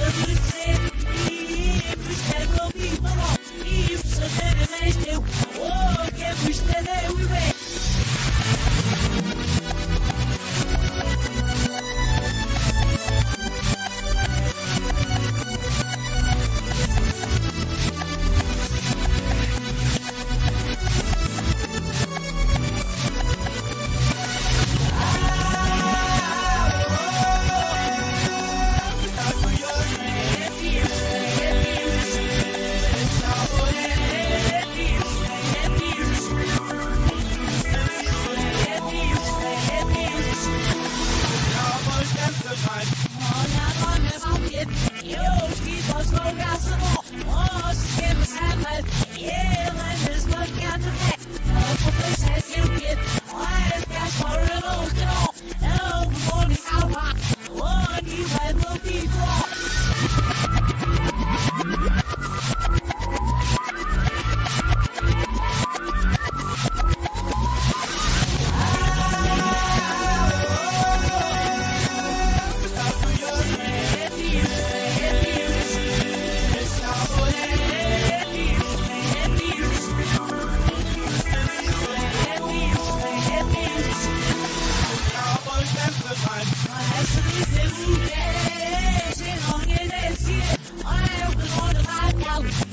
every step.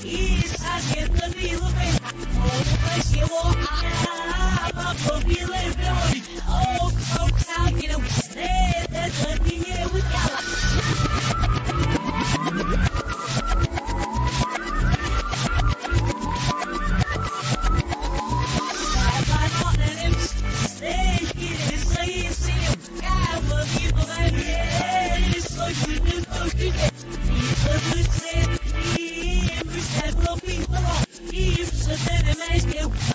Y saliendo el vivo, me llevo a la propia. make you.